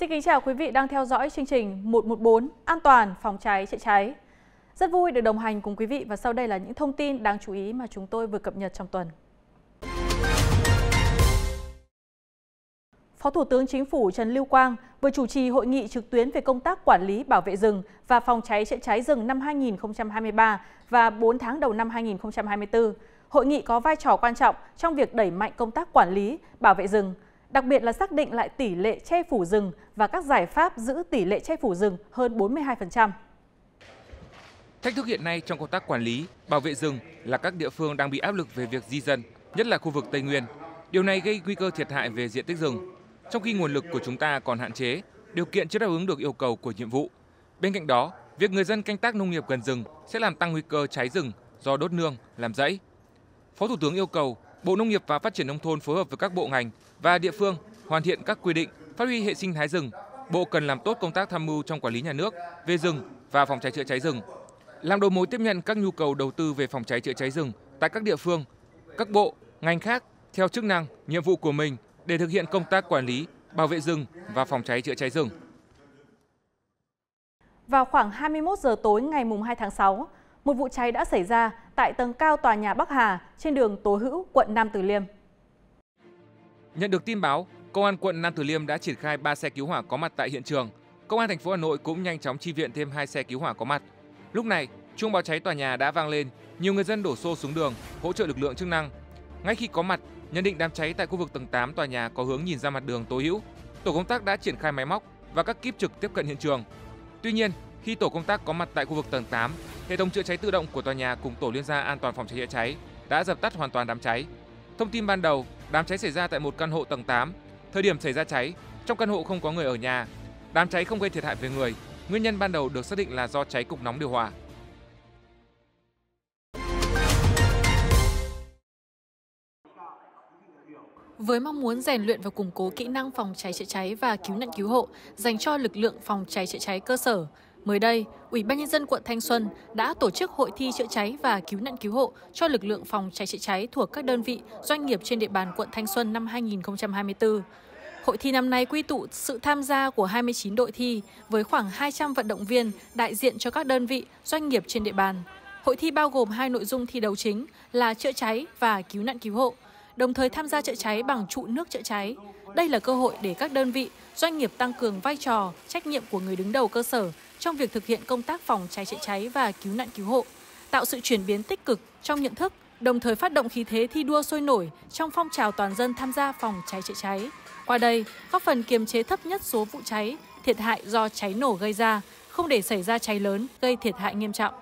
Xin kính chào quý vị đang theo dõi chương trình 114 An toàn phòng cháy chữa cháy. Rất vui được đồng hành cùng quý vị và sau đây là những thông tin đáng chú ý mà chúng tôi vừa cập nhật trong tuần. Phó Thủ tướng Chính phủ Trần Lưu Quang vừa chủ trì hội nghị trực tuyến về công tác quản lý bảo vệ rừng và phòng cháy chữa cháy rừng năm 2023 và 4 tháng đầu năm 2024. Hội nghị có vai trò quan trọng trong việc đẩy mạnh công tác quản lý, bảo vệ rừng, đặc biệt là xác định lại tỷ lệ che phủ rừng và các giải pháp giữ tỷ lệ che phủ rừng hơn 42%. Thách thức hiện nay trong công tác quản lý, bảo vệ rừng là các địa phương đang bị áp lực về việc di dân, nhất là khu vực Tây Nguyên. Điều này gây nguy cơ thiệt hại về diện tích rừng, trong khi nguồn lực của chúng ta còn hạn chế, điều kiện chưa đáp ứng được yêu cầu của nhiệm vụ. Bên cạnh đó, việc người dân canh tác nông nghiệp gần rừng sẽ làm tăng nguy cơ cháy rừng do đốt nương, làm rẫy. Phó Thủ tướng yêu cầu Bộ Nông nghiệp và Phát triển nông thôn phối hợp với các bộ ngành và địa phương hoàn thiện các quy định, phát huy hệ sinh thái rừng. Bộ cần làm tốt công tác tham mưu trong quản lý nhà nước về rừng và phòng cháy chữa cháy rừng. Làm đầu mối tiếp nhận các nhu cầu đầu tư về phòng cháy chữa cháy rừng tại các địa phương, các bộ, ngành khác theo chức năng, nhiệm vụ của mình để thực hiện công tác quản lý, bảo vệ rừng và phòng cháy chữa cháy rừng. Vào khoảng 21 giờ tối ngày 2 tháng 6, một vụ cháy đã xảy ra tại tầng cao tòa nhà Bắc Hà trên đường Tố Hữu, quận Nam Từ Liêm. Nhận được tin báo, Công an quận Nam Từ Liêm đã triển khai 3 xe cứu hỏa có mặt tại hiện trường. Công an thành phố Hà Nội cũng nhanh chóng chi viện thêm 2 xe cứu hỏa có mặt. Lúc này, chuông báo cháy tòa nhà đã vang lên, nhiều người dân đổ xô xuống đường hỗ trợ lực lượng chức năng. Ngay khi có mặt, nhận định đám cháy tại khu vực tầng 8 tòa nhà có hướng nhìn ra mặt đường Tố Hữu, tổ công tác đã triển khai máy móc và các kíp trực tiếp cận hiện trường. Tuy nhiên, khi tổ công tác có mặt tại khu vực tầng 8, hệ thống chữa cháy tự động của tòa nhà cùng tổ liên gia an toàn phòng cháy chữa cháy đã dập tắt hoàn toàn đám cháy. Thông tin ban đầu, đám cháy xảy ra tại một căn hộ tầng 8. Thời điểm xảy ra cháy, trong căn hộ không có người ở nhà. Đám cháy không gây thiệt hại về người. Nguyên nhân ban đầu được xác định là do cháy cục nóng điều hòa. Với mong muốn rèn luyện và củng cố kỹ năng phòng cháy chữa cháy và cứu nạn cứu hộ dành cho lực lượng phòng cháy chữa cháy cơ sở, Mới đây, Ủy ban nhân dân quận Thanh Xuân đã tổ chức hội thi chữa cháy và cứu nạn cứu hộ cho lực lượng phòng cháy chữa cháy thuộc các đơn vị, doanh nghiệp trên địa bàn quận Thanh Xuân năm 2024. Hội thi năm nay quy tụ sự tham gia của 29 đội thi với khoảng 200 vận động viên đại diện cho các đơn vị, doanh nghiệp trên địa bàn. Hội thi bao gồm hai nội dung thi đấu chính là chữa cháy và cứu nạn cứu hộ, đồng thời tham gia chữa cháy bằng trụ nước chữa cháy. Đây là cơ hội để các đơn vị, doanh nghiệp tăng cường vai trò, trách nhiệm của người đứng đầu cơ sở trong việc thực hiện công tác phòng cháy chữa cháy và cứu nạn cứu hộ, tạo sự chuyển biến tích cực trong nhận thức, đồng thời phát động khí thế thi đua sôi nổi trong phong trào toàn dân tham gia phòng cháy chữa cháy. Qua đây, góp phần kiềm chế thấp nhất số vụ cháy, thiệt hại do cháy nổ gây ra, không để xảy ra cháy lớn gây thiệt hại nghiêm trọng.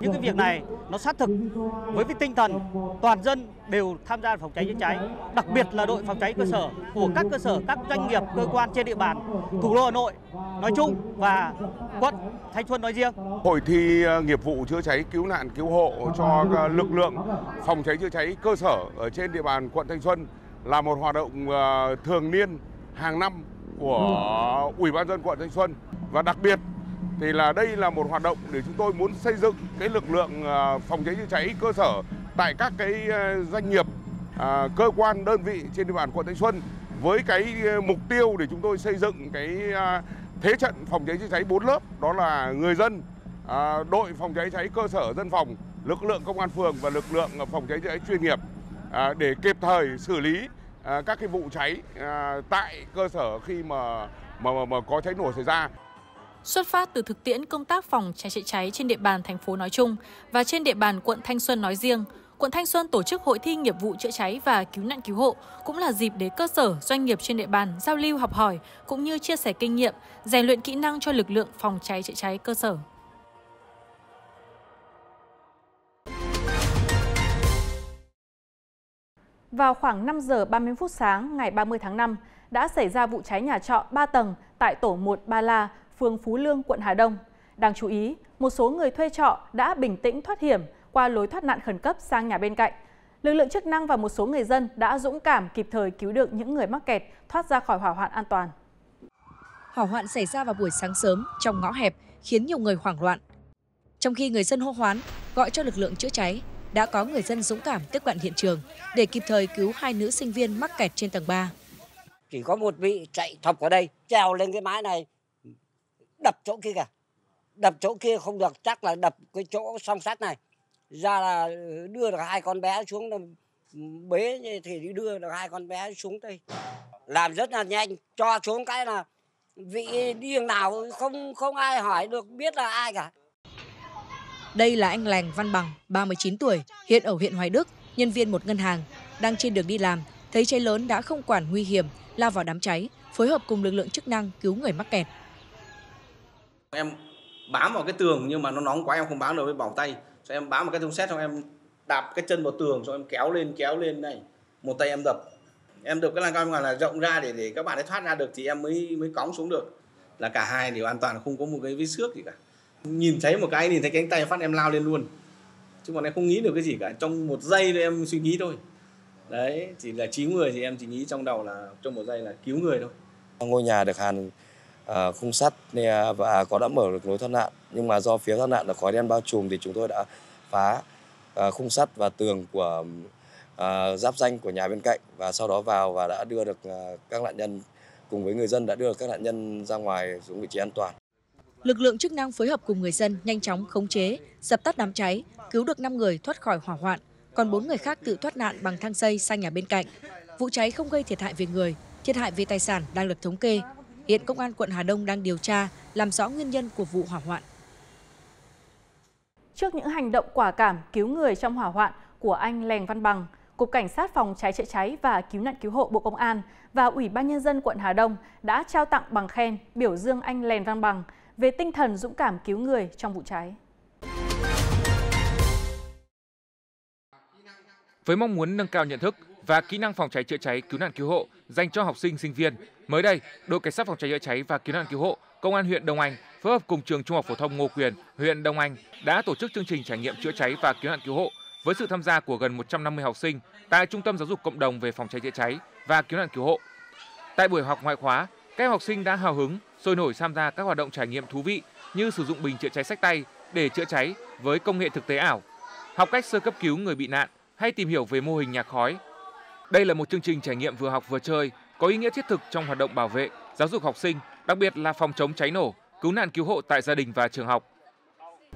Những cái việc này nó sát thực với cái tinh thần toàn dân đều tham gia phòng cháy chữa cháy, đặc biệt là đội phòng cháy cơ sở của các cơ sở, các doanh nghiệp, cơ quan trên địa bàn thủ đô Hà Nội nói chung và quận Thanh Xuân nói riêng. Hội thi ờ, nghiệp vụ chữa cháy cứu nạn cứu hộ cho ờ, lực lượng phòng cháy chữa cháy cơ sở ở trên địa bàn quận Thanh Xuân là một hoạt động ờ, thường niên hàng năm của Ủy ban dân quận Thanh Xuân và đặc biệt thì là đây là một hoạt động để chúng tôi muốn xây dựng cái lực lượng à, phòng cháy chữa cháy cơ sở tại các cái à, doanh nghiệp, à, cơ quan, đơn vị trên địa bàn quận Thanh Xuân với cái mục tiêu để chúng tôi xây dựng cái thế trận phòng cháy chữa cháy bốn lớp đó là người dân, đội phòng cháy cháy cơ sở dân phòng, lực lượng công an phường và lực lượng phòng cháy chữa cháy chuyên nghiệp để kịp thời xử lý các cái vụ cháy tại cơ sở khi mà mà, mà, mà có cháy nổ xảy ra. Xuất phát từ thực tiễn công tác phòng cháy chữa cháy trên địa bàn thành phố nói chung và trên địa bàn quận Thanh Xuân nói riêng, quận Thanh Xuân tổ chức hội thi nghiệp vụ chữa cháy và cứu nạn cứu hộ cũng là dịp để cơ sở, doanh nghiệp trên địa bàn giao lưu học hỏi cũng như chia sẻ kinh nghiệm, rèn luyện kỹ năng cho lực lượng phòng cháy chữa cháy cơ sở. Vào khoảng 5 giờ 30 phút sáng ngày 30 tháng 5 đã xảy ra vụ cháy nhà trọ 3 tầng tại tổ 1 Ba La, phường Phú Lương, quận Hà Đông. Đáng chú ý, một số người thuê trọ đã bình tĩnh thoát hiểm qua lối thoát nạn khẩn cấp sang nhà bên cạnh. Lực lượng chức năng và một số người dân đã dũng cảm kịp thời cứu được những người mắc kẹt thoát ra khỏi hỏa hoạn an toàn. Hỏa hoạn xảy ra vào buổi sáng sớm trong ngõ hẹp khiến nhiều người hoảng loạn. Trong khi người dân hô hoán, gọi cho lực lượng chữa cháy, đã có người dân dũng cảm tiếp cận hiện trường để kịp thời cứu hai nữ sinh viên mắc kẹt trên tầng 3. chỉ có một vị chạy thọc ở đây trèo lên cái mái này đập chỗ kia kìa. Đập chỗ kia không được chắc là đập cái chỗ song sắt này. Ra là đưa được hai con bé xuống bế thì đưa được hai con bé xuống đây. Làm rất là nhanh cho xuống cái là vị điên nào không không ai hỏi được biết là ai cả. Đây là anh Lành Văn Bằng, 39 tuổi, hiện ở huyện Hoài Đức, nhân viên một ngân hàng, đang trên đường đi làm, thấy cháy lớn đã không quản nguy hiểm, lao vào đám cháy, phối hợp cùng lực lượng chức năng cứu người mắc kẹt. Em bám vào cái tường nhưng mà nó nóng quá em không bám được với bỏng tay. Cho em bám vào cái thùng xét xong em đạp cái chân vào tường xong em kéo lên kéo lên này. Một tay em đập. Em đập cái lan can ngoài là rộng ra để để các bạn ấy thoát ra được thì em mới mới cóng xuống được. Là cả hai đều an toàn không có một cái vết xước gì cả. Nhìn thấy một cái nhìn thấy cánh tay phát em lao lên luôn. Chứ còn em không nghĩ được cái gì cả. Trong một giây thôi em suy nghĩ thôi. Đấy, chỉ là chín người thì em chỉ nghĩ trong đầu là trong một giây là cứu người thôi. Ngôi nhà được hàn Ờ, khung sắt và có đã mở được lối thoát nạn nhưng mà do phía thoát nạn là khói đen bao trùm thì chúng tôi đã phá ờ, khung sắt và tường của ờ, giáp danh của nhà bên cạnh và sau đó vào và đã đưa được các nạn nhân cùng với người dân đã đưa các nạn nhân ra ngoài xuống vị trí an toàn. Lực lượng chức năng phối hợp cùng người dân nhanh chóng khống chế, dập tắt đám cháy, cứu được 5 người thoát khỏi hỏa hoạn, còn 4 người khác tự thoát nạn bằng thang dây sang nhà bên cạnh. Vụ cháy không gây thiệt hại về người, thiệt hại về tài sản đang được thống kê. Hiện Công an quận Hà Đông đang điều tra, làm rõ nguyên nhân của vụ hỏa hoạn. Trước những hành động quả cảm cứu người trong hỏa hoạn của anh Lèng Văn Bằng, Cục Cảnh sát Phòng cháy chữa cháy và Cứu nạn Cứu hộ Bộ Công an và Ủy ban Nhân dân quận Hà Đông đã trao tặng bằng khen biểu dương anh Lèng Văn Bằng về tinh thần dũng cảm cứu người trong vụ cháy. Với mong muốn nâng cao nhận thức và kỹ năng phòng cháy chữa cháy cứu nạn cứu hộ dành cho học sinh sinh viên, mới đây, đội cảnh sát phòng cháy chữa cháy và cứu nạn cứu hộ công an huyện Đông Anh phối hợp cùng trường Trung học phổ thông Ngô Quyền, huyện Đông Anh đã tổ chức chương trình trải nghiệm chữa cháy và cứu nạn cứu hộ với sự tham gia của gần 150 học sinh tại Trung tâm Giáo dục Cộng đồng về phòng cháy chữa cháy và cứu nạn cứu hộ. Tại buổi học ngoại khóa, các học sinh đã hào hứng, sôi nổi tham gia các hoạt động trải nghiệm thú vị như sử dụng bình chữa cháy sách tay để chữa cháy với công nghệ thực tế ảo, học cách sơ cấp cứu người bị nạn hay tìm hiểu về mô hình nhà khói. Đây là một chương trình trải nghiệm vừa học vừa chơi, có ý nghĩa thiết thực trong hoạt động bảo vệ, giáo dục học sinh, đặc biệt là phòng chống cháy nổ, cứu nạn cứu hộ tại gia đình và trường học.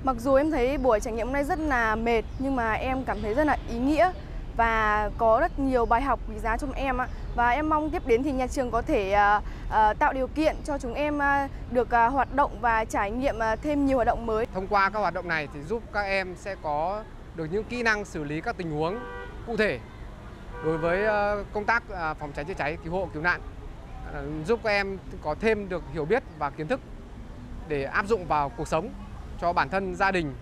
Mặc dù em thấy buổi trải nghiệm hôm nay rất là mệt nhưng mà em cảm thấy rất là ý nghĩa và có rất nhiều bài học quý giá trong em ạ. Và em mong tiếp đến thì nhà trường có thể uh, uh, tạo điều kiện cho chúng em uh, được uh, hoạt động và trải nghiệm uh, thêm nhiều hoạt động mới. Thông qua các hoạt động này thì giúp các em sẽ có được những kỹ năng xử lý các tình huống cụ thể đối với ờ, công tác ờ, phòng cháy chữa cháy cứu hộ cứu nạn ờ, giúp các em có thêm được hiểu biết và kiến thức để áp dụng vào cuộc sống cho bản thân gia đình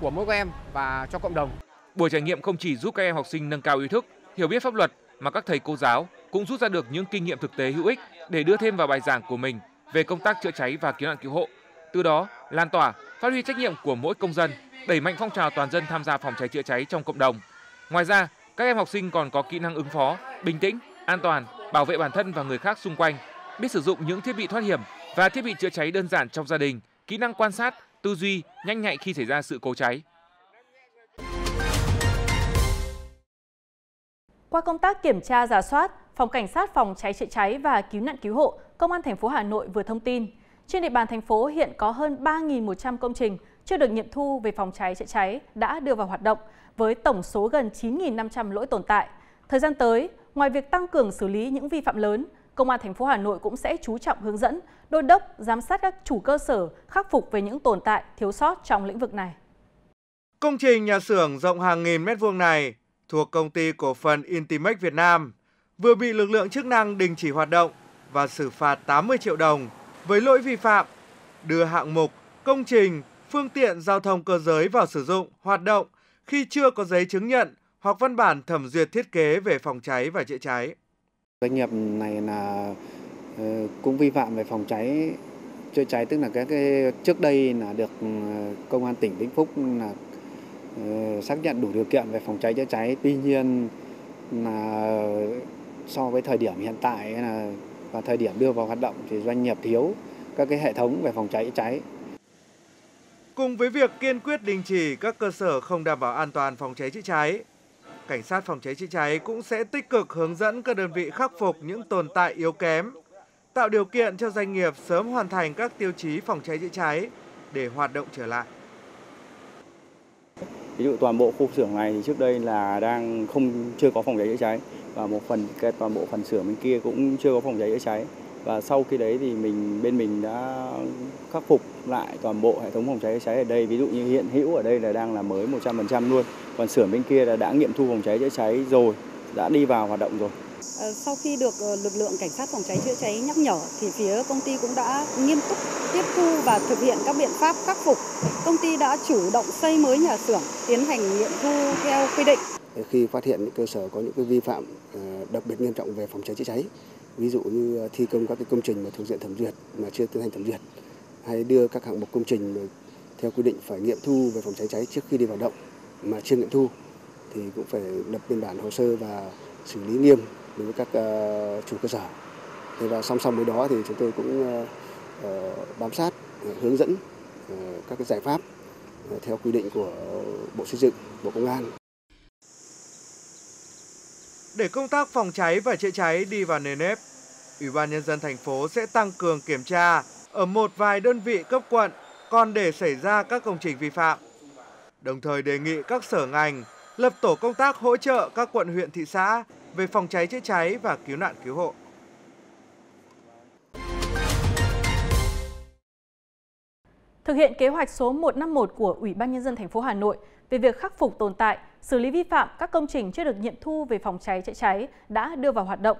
của mỗi các em và cho cộng đồng. Buổi trải nghiệm không chỉ giúp các em học sinh nâng cao ý thức, hiểu biết pháp luật mà các thầy cô giáo cũng rút ra được những kinh nghiệm thực tế hữu ích để đưa thêm vào bài giảng của mình về công tác chữa cháy và cứu nạn cứu hộ. Từ đó, lan tỏa, phát huy trách nhiệm của mỗi công dân, đẩy mạnh phong trào toàn dân tham gia phòng cháy chữa cháy trong cộng đồng. Ngoài ra, các em học sinh còn có kỹ năng ứng phó, bình tĩnh, an toàn, bảo vệ bản thân và người khác xung quanh, biết sử dụng những thiết bị thoát hiểm và thiết bị chữa cháy đơn giản trong gia đình, kỹ năng quan sát, tư duy, nhanh nhạy khi xảy ra sự cố cháy. Qua công tác kiểm tra giả soát, Phòng Cảnh sát Phòng cháy chữa cháy và Cứu nạn cứu hộ, Công an thành phố Hà Nội vừa thông tin, trên địa bàn thành phố hiện có hơn 3.100 công trình chưa được nghiệm thu về phòng cháy chữa cháy đã đưa vào hoạt động với tổng số gần 9.500 lỗi tồn tại. Thời gian tới, ngoài việc tăng cường xử lý những vi phạm lớn, Công an thành phố Hà Nội cũng sẽ chú trọng hướng dẫn, đôn đốc, giám sát các chủ cơ sở khắc phục về những tồn tại, thiếu sót trong lĩnh vực này. Công trình nhà xưởng rộng hàng nghìn mét vuông này thuộc công ty cổ phần Intimex Việt Nam vừa bị lực lượng chức năng đình chỉ hoạt động và xử phạt 80 triệu đồng với lỗi vi phạm đưa hạng mục, công trình, phương tiện giao thông cơ giới vào sử dụng, hoạt động khi chưa có giấy chứng nhận hoặc văn bản thẩm duyệt thiết kế về phòng cháy và chữa cháy. Doanh nghiệp này là ờ, cũng vi phạm về phòng cháy chữa cháy tức là các cái trước đây là được ừ, công an tỉnh Vĩnh Phúc là ờ, xác nhận đủ điều kiện về phòng cháy chữa cháy tuy nhiên là so với thời điểm hiện tại là và thời điểm đưa vào hoạt động thì doanh nghiệp thiếu các cái hệ thống về phòng cháy chữa cháy Cùng với việc kiên quyết đình chỉ các cơ sở không đảm bảo an toàn phòng cháy chữa cháy, cảnh sát phòng cháy chữa cháy cũng sẽ tích cực hướng dẫn các đơn vị khắc phục những tồn tại yếu kém, tạo điều kiện cho doanh nghiệp sớm hoàn thành các tiêu chí phòng cháy chữa cháy để hoạt động trở lại. Ví dụ toàn bộ khu xưởng này thì trước đây là đang không chưa có phòng cháy chữa cháy và một phần cái toàn bộ phần xưởng bên kia cũng chưa có phòng cháy chữa cháy và sau khi đấy thì mình bên mình đã khắc phục lại toàn bộ hệ thống phòng cháy chữa cháy ở đây ví dụ như hiện hữu ở đây là đang là mới 100% luôn còn xưởng bên kia là đã nghiệm thu phòng cháy chữa cháy rồi đã đi vào hoạt động rồi ờ, sau khi được ờ, lực lượng cảnh sát phòng cháy chữa cháy nhắc nhở thì phía công ty cũng đã nghiêm túc tiếp thu và thực hiện các biện pháp khắc phục. Công ty đã chủ động xây mới nhà xưởng, tiến hành nghiệm thu theo quy định. Khi phát hiện những cơ sở có những cái vi phạm ờ, đặc biệt nghiêm trọng về phòng cháy chữa cháy ví dụ như ờ, thi công các cái công trình mà thuộc diện thẩm duyệt mà chưa tiến hành thẩm duyệt hay đưa các hạng mục công trình theo quy định phải nghiệm thu về phòng cháy cháy trước khi đi vào động mà chưa nghiệm thu thì cũng phải lập biên bản hồ sơ và xử lý nghiêm đối với các uh, chủ cơ sở. Thế và song song với đó thì chúng tôi cũng uh, bám sát uh, hướng dẫn uh, các cái giải pháp uh, theo quy định của Bộ Xây dựng, Bộ Công an để công tác phòng cháy và chữa cháy đi vào nền nếp, Ủy ban nhân dân thành phố sẽ tăng cường kiểm tra ở một vài đơn vị cấp quận còn để xảy ra các công trình vi phạm. Đồng thời đề nghị các sở ngành lập tổ công tác hỗ trợ các quận huyện thị xã về phòng cháy chữa cháy và cứu nạn cứu hộ. Thực hiện kế hoạch số 151 của Ủy ban nhân dân thành phố Hà Nội về việc khắc phục tồn tại, xử lý vi phạm các công trình chưa được nghiệm thu về phòng cháy chữa cháy đã đưa vào hoạt động.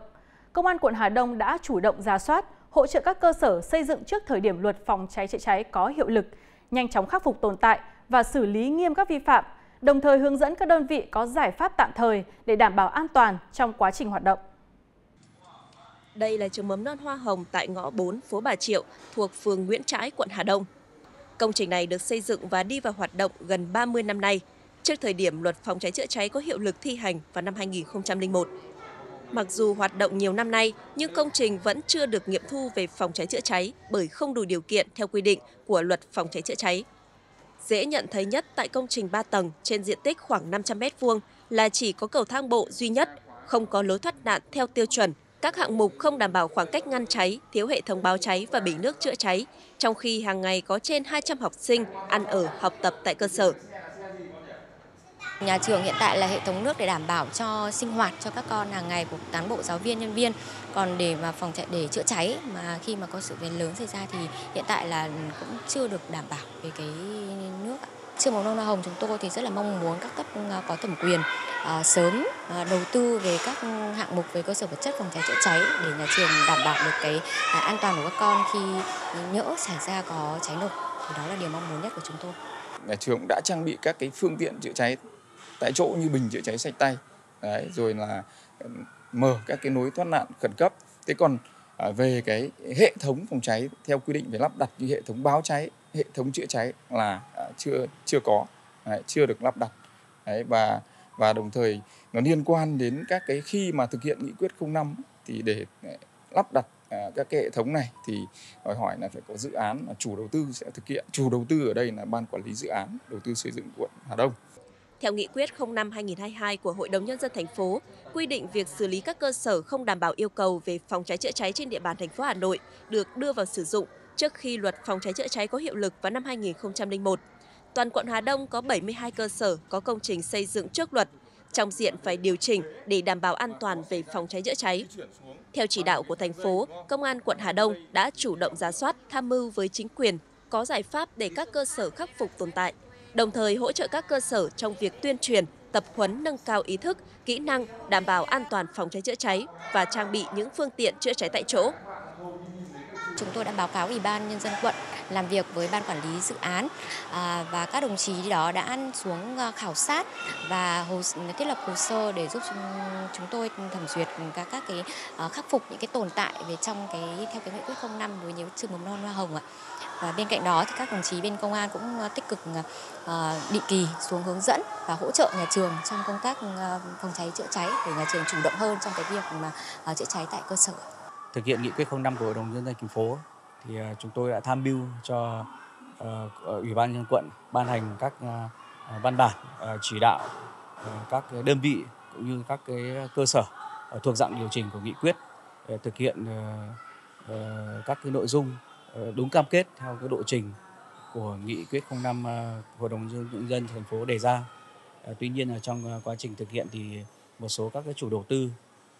Công an quận Hà Đông đã chủ động ra soát, hỗ trợ các cơ sở xây dựng trước thời điểm luật phòng cháy chữa cháy có hiệu lực, nhanh chóng khắc phục tồn tại và xử lý nghiêm các vi phạm, đồng thời hướng dẫn các đơn vị có giải pháp tạm thời để đảm bảo an toàn trong quá trình hoạt động. Đây là trường mầm non hoa hồng tại ngõ 4 phố Bà Triệu thuộc phường Nguyễn Trãi, quận Hà Đông. Công trình này được xây dựng và đi vào hoạt động gần 30 năm nay, trước thời điểm luật phòng cháy chữa cháy có hiệu lực thi hành vào năm 2001. Mặc dù hoạt động nhiều năm nay, nhưng công trình vẫn chưa được nghiệm thu về phòng cháy chữa cháy bởi không đủ điều kiện theo quy định của luật phòng cháy chữa cháy. Dễ nhận thấy nhất tại công trình 3 tầng trên diện tích khoảng 500 m2 là chỉ có cầu thang bộ duy nhất, không có lối thoát nạn theo tiêu chuẩn các hạng mục không đảm bảo khoảng cách ngăn cháy, thiếu hệ thống báo cháy và bình nước chữa cháy, trong khi hàng ngày có trên 200 học sinh ăn ở học tập tại cơ sở. Nhà trường hiện tại là hệ thống nước để đảm bảo cho sinh hoạt cho các con hàng ngày của cán bộ giáo viên nhân viên. Còn để mà phòng cháy để chữa cháy mà khi mà có sự việc lớn xảy ra thì hiện tại là cũng chưa được đảm bảo về cái nước. Trường mầm non Hoa Hồng chúng tôi thì rất là mong muốn các cấp ờ, có thẩm quyền à, sớm à, đầu tư về các hạng mục về cơ sở vật chất phòng cháy chữa cháy để nhà trường đảm bảo được cái à, an toàn của các con khi nhỡ xảy ra có cháy nổ. Thì đó là điều mong muốn nhất của chúng tôi. Nhà trường đã trang bị các cái phương tiện chữa cháy tại chỗ như bình chữa cháy sạch tay, Đấy, rồi là ừ, mở các cái nối thoát nạn khẩn cấp. Thế còn à, về cái hệ thống phòng cháy theo quy định về lắp đặt như hệ thống báo cháy hệ thống chữa cháy là à, chưa chưa có. Đấy, chưa được lắp đặt. Đấy, và và đồng thời nó liên quan đến các cái khi mà thực hiện nghị quyết 05 thì để à, lắp đặt à, các cái hệ thống này thì đòi hỏi là phải có dự án là chủ đầu tư sẽ thực hiện. Chủ đầu tư ở đây là ban quản lý dự án đầu tư xây dựng quận Hà Đông theo nghị quyết 05-2022 của Hội đồng Nhân dân thành phố, quy định việc xử lý các cơ sở không đảm bảo yêu cầu về phòng cháy chữa cháy trên địa bàn thành phố Hà Nội được đưa vào sử dụng trước khi luật phòng cháy chữa cháy có hiệu lực vào năm 2001. Toàn quận Hà Đông có 72 cơ sở có công trình xây dựng trước luật, trong diện phải điều chỉnh để đảm bảo an toàn về phòng cháy chữa cháy. Theo chỉ đạo của thành phố, Công an quận Hà Đông đã chủ động giả soát, tham mưu với chính quyền, có giải pháp để các cơ sở khắc phục tồn tại, đồng thời hỗ trợ các cơ sở trong việc tuyên truyền, tập huấn nâng cao ý thức, kỹ năng đảm bảo an toàn phòng cháy chữa cháy và trang bị những phương tiện chữa cháy tại chỗ. Chúng tôi đã báo cáo Ủy ban Nhân dân quận làm việc với ban quản lý dự án à, và các đồng chí đó đã xuống à, khảo sát và hồ, thiết lập hồ sơ để giúp chúng, tôi thẩm duyệt các các cái à, khắc phục những cái tồn tại về trong cái theo cái nghị quyết 05 với trường mầm non hoa hồng ạ. Và bên cạnh đó thì các đồng chí bên công an cũng ờ, tích cực ờ, ờ, định kỳ xuống hướng dẫn và hỗ trợ nhà trường trong công tác phòng cháy chữa cháy để nhà trường chủ động hơn trong cái việc mà chữa cháy tại cơ sở. Thực hiện nghị quyết 05 của Hội đồng nhân dân thành phố thì chúng tôi đã tham mưu cho Ủy ban nhân quận ban hành các văn bản chỉ đạo các đơn vị cũng như các cái cơ sở thuộc dạng điều chỉnh của nghị quyết để thực hiện các cái nội dung đúng cam kết theo cái lộ trình của nghị quyết 05 ờ, Hội đồng nhân dân thành phố đề ra. Ờ, tuy nhiên là trong ờ, quá trình thực hiện thì một số các cái chủ đầu tư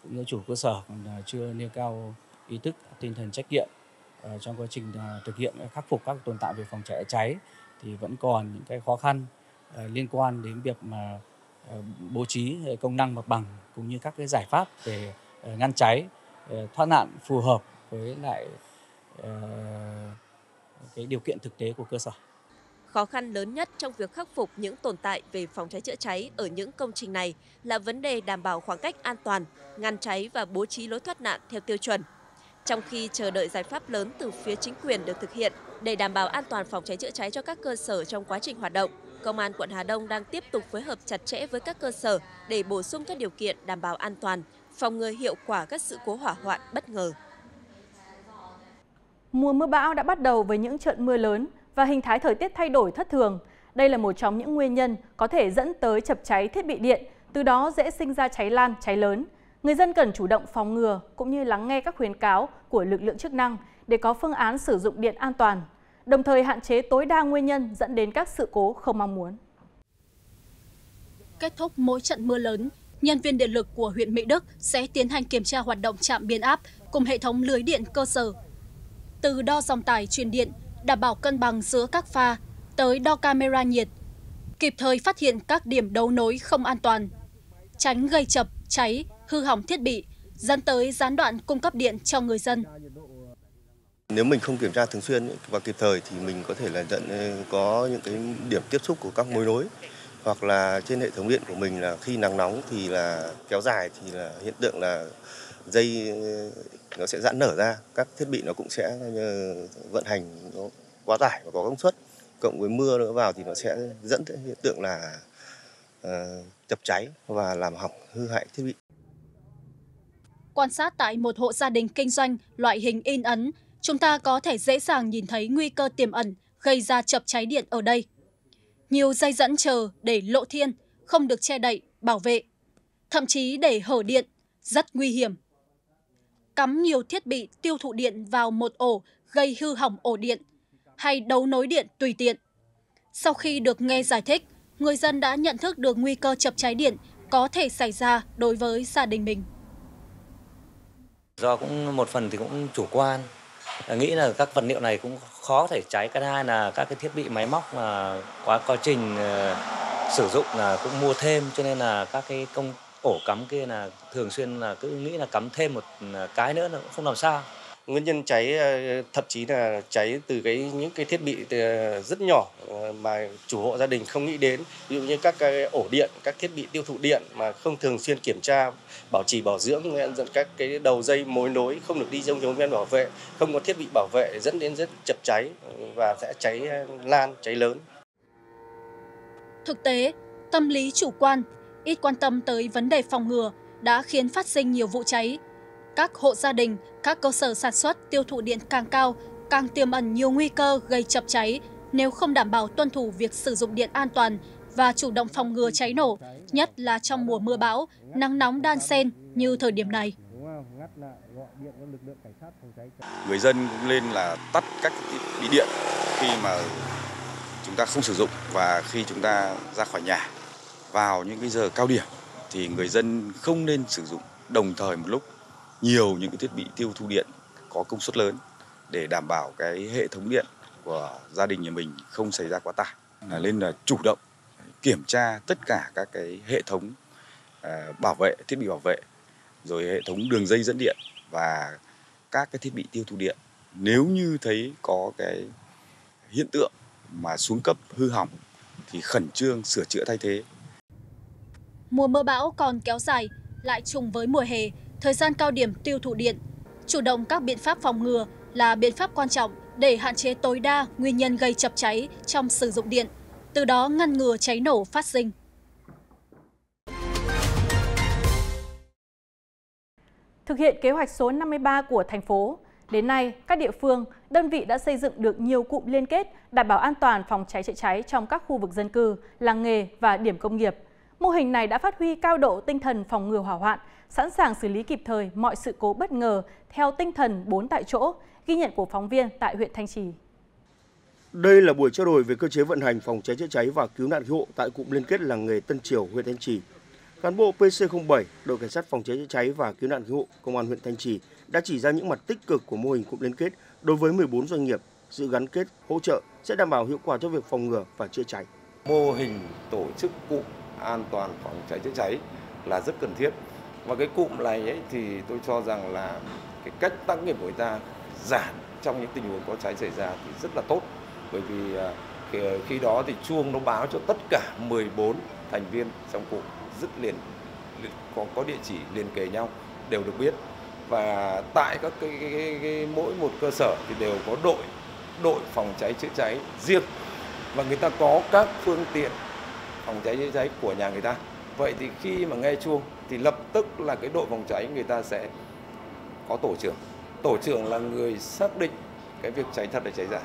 cũng như chủ cơ sở còn chưa nêu cao ý thức, tinh thần trách nhiệm trong quá trình thực hiện khắc phục các tồn tại về phòng cháy cháy thì vẫn còn những cái khó khăn liên quan đến việc mà bố trí công năng mặt bằng cũng như các cái giải pháp về ngăn cháy thoát nạn phù hợp với lại Ờ, cái điều kiện thực tế của cơ sở. Khó khăn lớn nhất trong việc khắc phục những tồn tại về phòng cháy chữa cháy ở những công trình này là vấn đề đảm bảo khoảng cách an toàn, ngăn cháy và bố trí lối thoát nạn theo tiêu chuẩn. Trong khi chờ đợi giải pháp lớn từ phía chính quyền được thực hiện để đảm bảo an toàn phòng cháy chữa cháy cho các cơ sở trong quá trình hoạt động, Công an quận Hà Đông đang tiếp tục phối hợp chặt chẽ với các cơ sở để bổ sung các điều kiện đảm bảo an toàn, phòng ngừa hiệu quả các sự cố hỏa hoạn bất ngờ. Mùa mưa bão đã bắt đầu với những trận mưa lớn và hình thái thời tiết thay đổi thất thường. Đây là một trong những nguyên nhân có thể dẫn tới chập cháy thiết bị điện, từ đó dễ sinh ra cháy lan, cháy lớn. Người dân cần chủ động phòng ngừa cũng như lắng nghe các khuyến cáo của lực lượng chức năng để có phương án sử dụng điện an toàn, đồng thời hạn chế tối đa nguyên nhân dẫn đến các sự cố không mong muốn. Kết thúc mỗi trận mưa lớn, nhân viên điện lực của huyện Mỹ Đức sẽ tiến hành kiểm tra hoạt động trạm biến áp cùng hệ thống lưới điện cơ sở. Từ đo dòng tải truyền điện, đảm bảo cân bằng giữa các pha, tới đo camera nhiệt, kịp thời phát hiện các điểm đấu nối không an toàn, tránh gây chập, cháy, hư hỏng thiết bị, dẫn tới gián đoạn cung cấp điện cho người dân. Nếu mình không kiểm tra thường xuyên và kịp thời thì mình có thể là dẫn ờ, có những cái điểm tiếp xúc của các mối nối hoặc là trên hệ thống điện của mình là khi nắng nóng thì là kéo dài thì là hiện tượng là dây nó sẽ giãn nở ra, các thiết bị nó cũng sẽ ờ, vận hành nó quá tải và có công suất. Cộng với mưa nữa vào thì nó sẽ dẫn tới hiện tượng là uh, chập cháy và làm hỏng hư hại thiết bị. Quan sát tại một hộ gia đình kinh doanh loại hình in ấn, chúng ta có thể dễ dàng nhìn thấy nguy cơ tiềm ẩn gây ra chập cháy điện ở đây. Nhiều dây dẫn chờ để lộ thiên, không được che đậy, bảo vệ, thậm chí để hở điện, rất nguy hiểm. Cắm nhiều thiết bị tiêu thụ điện vào một ổ gây hư hỏng ổ điện hay đấu nối điện tùy tiện. Sau khi được nghe giải thích, người dân đã nhận thức được nguy cơ chập cháy điện có thể xảy ra đối với gia đình mình. Do cũng một phần thì cũng chủ quan, ờ, nghĩ là các vật liệu này cũng khó thể cháy. Cái hai là các cái thiết bị máy móc mà quá quá trình ờ, sử dụng là cũng mua thêm cho nên là các cái công ổ cắm kia là thường xuyên là cứ nghĩ là cắm thêm một cái nữa là cũng không làm sao. Nguyên nhân cháy thậm chí là cháy từ cái những cái thiết bị rất nhỏ mà chủ hộ gia đình không nghĩ đến. Ví dụ như các cái ổ điện các thiết bị tiêu thụ điện mà không thường xuyên kiểm tra bảo trì bảo dưỡng dẫn các cái đầu dây mối nối không được đi trong chống viên bảo vệ không có thiết bị bảo vệ dẫn đến rất chập cháy và sẽ cháy lan cháy lớn. Thực tế tâm lý chủ quan ít quan tâm tới vấn đề phòng ngừa đã khiến phát sinh nhiều vụ cháy. Các hộ gia đình, các cơ sở sản xuất tiêu thụ điện càng cao, càng tiềm ẩn nhiều nguy cơ gây chập cháy. Nếu không đảm bảo tuân thủ việc sử dụng điện an toàn và chủ động phòng ngừa cháy nổ, nhất là trong mùa mưa bão, nắng nóng đan xen như thời điểm này. Người dân cũng nên là tắt các bị điện khi mà chúng ta không sử dụng và khi chúng ta ra khỏi nhà vào những cái giờ cao điểm thì người dân không nên sử dụng đồng thời một lúc nhiều những cái thiết bị tiêu thụ điện có công suất lớn để đảm bảo cái hệ thống điện của gia đình nhà mình không xảy ra quá tải. Là nên là chủ động kiểm tra tất cả các cái hệ thống à, bảo vệ, thiết bị bảo vệ, rồi hệ thống đường dây dẫn điện và các cái thiết bị tiêu thụ điện. Nếu như thấy có cái hiện tượng mà xuống cấp hư hỏng thì khẩn trương sửa chữa thay thế. Mùa mưa bão còn kéo dài, lại trùng với mùa hè, thời gian cao điểm tiêu thụ điện. Chủ động các biện pháp phòng ngừa là biện pháp quan trọng để hạn chế tối đa nguyên nhân gây chập cháy trong sử dụng điện, từ đó ngăn ngừa cháy nổ phát sinh. Thực hiện kế hoạch số 53 của thành phố, đến nay các địa phương, đơn vị đã xây dựng được nhiều cụm liên kết đảm bảo an toàn phòng cháy chữa cháy trong các khu vực dân cư, làng nghề và điểm công nghiệp – Mô hình này đã phát huy cao độ tinh thần phòng ngừa hỏa hoạn, sẵn sàng xử lý kịp thời mọi sự cố bất ngờ theo tinh thần 4 tại chỗ, ghi nhận của phóng viên tại huyện Thanh Trì. Đây là buổi trao đổi về cơ chế vận hành phòng cháy chữa cháy và cứu nạn cứu hộ tại cụm liên kết làng nghề Tân Triều, huyện Thanh Trì. Cán bộ PC07, đội cảnh sát phòng cháy chữa cháy và cứu nạn cứu hộ công an huyện Thanh Trì đã chỉ ra những mặt tích cực của mô hình cụm liên kết đối với 14 doanh nghiệp. Sự gắn kết, hỗ trợ sẽ đảm bảo hiệu quả cho việc phòng ngừa và chữa cháy. Mô hình tổ chức cụm an toàn phòng cháy chữa cháy là rất cần thiết. Và cái cụm này ấy, thì tôi cho rằng là cái cách tác nghiệp của người ta giảm trong những tình huống có cháy xảy ra thì rất là tốt. Bởi vì à, khi đó thì chuông nó báo cho tất cả 14 thành viên trong cụm rất liền có có địa chỉ liền kề nhau đều được biết và tại các cái, cái, cái, cái mỗi một cơ sở thì đều có đội đội phòng cháy chữa cháy riêng và người ta có các phương tiện phòng cháy chữa cháy của nhà người ta. Vậy thì khi mà nghe chuông, thì lập tức là cái đội phòng cháy người ta sẽ có tổ trưởng. Tổ trưởng là người xác định cái việc cháy thật hay cháy giả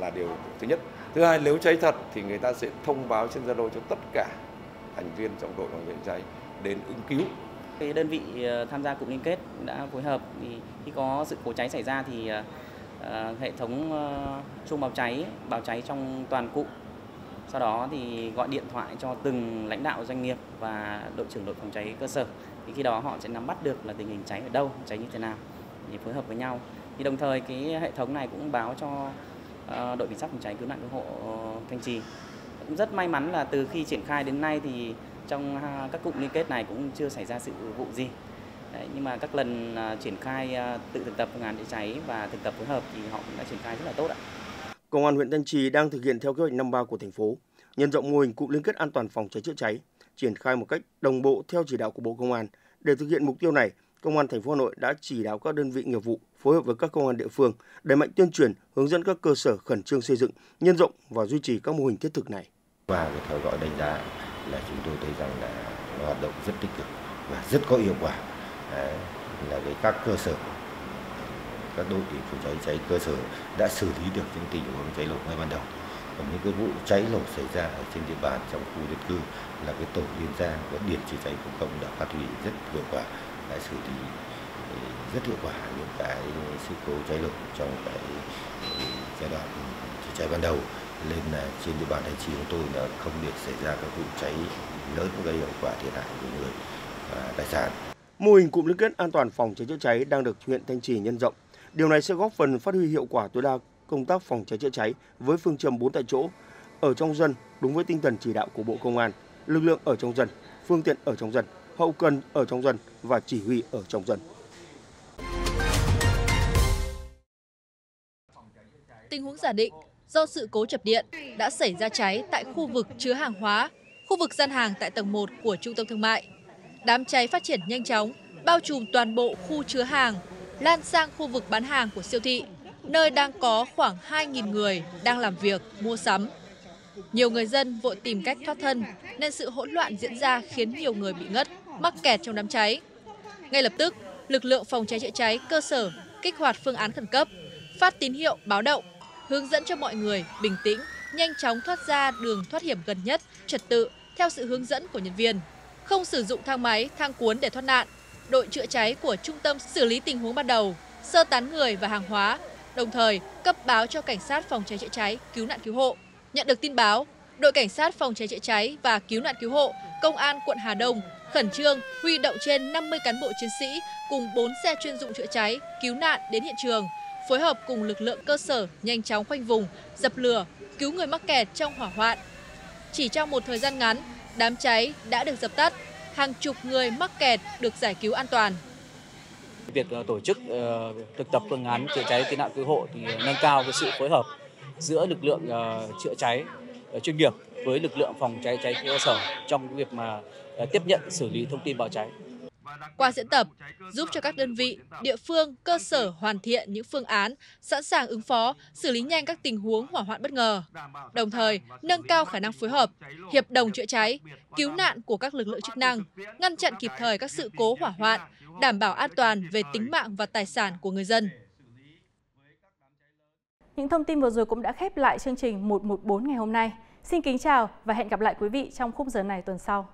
là điều thứ nhất. Thứ hai, nếu cháy thật thì người ta sẽ thông báo trên zalo cho tất cả thành viên trong đội phòng cháy cháy đến ứng cứu. Cái đơn vị ờ, tham gia cụm liên kết đã phối hợp. Thì khi có sự cố cháy xảy ra thì ờ, ờ, hệ thống chuông báo cháy báo cháy trong toàn cụm sau đó thì gọi điện thoại cho từng lãnh đạo doanh nghiệp và đội trưởng đội phòng cháy cơ sở thì khi đó họ sẽ nắm bắt được là tình hình cháy ở đâu cháy như thế nào để phối hợp với nhau thì đồng thời cái hệ thống này cũng báo cho ờ, đội cảnh sát phòng cháy cứu nạn cứu hộ ờ, thanh trì cũng rất may mắn là từ khi triển khai đến nay thì trong các cụm liên kết này cũng chưa xảy ra sự vụ gì. Đấy, nhưng mà các lần à, triển khai à, tự thực tập phương án chữa cháy và thực tập phối hợp thì họ cũng đã triển khai rất là tốt ạ. Công an huyện Thanh Trì đang thực hiện theo kế hoạch 53 của thành phố, nhân rộng mô hình cụm liên kết an toàn phòng cháy chữa cháy, triển khai một cách đồng bộ theo chỉ đạo của Bộ Công an. Để thực hiện mục tiêu này, Công an thành phố Hà Nội đã chỉ đạo các đơn vị nghiệp vụ phối hợp với các công an địa phương đẩy mạnh tuyên truyền, hướng dẫn các cơ sở khẩn trương xây dựng, nhân rộng và duy trì các mô hình thiết thực này. Qua cái theo dõi đánh giá là chúng tôi thấy rằng là hoạt động rất tích cực và rất có hiệu quả. Đấy, là với các cơ sở các đội phòng cháy cháy cơ sở đã xử lý được những tình huống cháy nổ ngay ban đầu còn những cái vụ cháy nổ xảy ra ở trên địa bàn trong khu dân cư là cái tổ liên gia và điểm chữa cháy công cộng đã phát huy rất hiệu quả, đã xử lý ừ, rất hiệu quả những cái sự cố cháy nổ trong cái ừ, giai đoạn chữa cháy ban đầu nên là trên địa bàn thành trì của tôi là không để xảy ra các vụ cháy lớn gây hậu quả thiệt hại về người và tài sản. Mô hình cụm liên kết an toàn phòng cháy chữa cháy đang được huyện Thanh Trì nhân rộng. Điều này sẽ góp phần phát huy hiệu quả tối đa công tác phòng cháy chữa cháy với phương châm 4 tại chỗ, ở trong dân đúng với tinh thần chỉ đạo của Bộ Công an, lực lượng ở trong dân, phương tiện ở trong dân, hậu cần ở trong dân và chỉ huy ở trong dân. Tình huống giả định, do sự cố chập điện đã xảy ra cháy tại khu vực chứa hàng hóa, khu vực gian hàng tại tầng 1 của trung tâm thương mại. Đám cháy phát triển nhanh chóng, bao trùm toàn bộ khu chứa hàng, lan sang khu vực bán hàng của siêu thị, nơi đang có khoảng 2.000 người đang làm việc, mua sắm. Nhiều người dân vội tìm cách thoát thân nên sự hỗn loạn diễn ra khiến nhiều người bị ngất, mắc kẹt trong đám cháy. Ngay lập tức, lực lượng phòng cháy chữa cháy cơ sở kích hoạt phương án khẩn cấp, phát tín hiệu báo động, hướng dẫn cho mọi người bình tĩnh, nhanh chóng thoát ra đường thoát hiểm gần nhất, trật tự theo sự hướng dẫn của nhân viên. Không sử dụng thang máy, thang cuốn để thoát nạn. Đội chữa cháy của trung tâm xử lý tình huống ban đầu, sơ tán người và hàng hóa, đồng thời cấp báo cho cảnh sát phòng cháy chữa cháy, cứu nạn cứu hộ. Nhận được tin báo, đội cảnh sát phòng cháy chữa cháy và cứu nạn cứu hộ, công an quận Hà Đông khẩn trương huy động trên 50 cán bộ chiến sĩ cùng 4 xe chuyên dụng chữa cháy, cứu nạn đến hiện trường, phối hợp cùng lực lượng cơ sở nhanh chóng khoanh vùng, dập lửa, cứu người mắc kẹt trong hỏa hoạn. Chỉ trong một thời gian ngắn, đám cháy đã được dập tắt, hàng chục người mắc kẹt được giải cứu an toàn. Việc ờ, tổ chức ờ, thực tập phương án chữa cháy cứu nạn cứu hộ thì nâng cao cái sự phối hợp giữa lực lượng ờ, chữa cháy chuyên nghiệp với lực lượng phòng cháy cháy cơ sở trong việc mà tiếp nhận, xử lý thông tin báo cháy. Qua diễn tập, giúp cho các đơn vị, địa phương, cơ sở hoàn thiện những phương án, sẵn sàng ứng phó, xử lý nhanh các tình huống hỏa hoạn bất ngờ. Đồng thời, nâng cao khả năng phối hợp, hiệp đồng chữa cháy, cứu nạn của các lực lượng chức năng, ngăn chặn kịp thời các sự cố hỏa hoạn, đảm bảo an toàn về tính mạng và tài sản của người dân. Những thông tin vừa rồi cũng đã khép lại chương trình 114 ngày hôm nay. Xin kính chào và hẹn gặp lại quý vị trong khung giờ này tuần sau.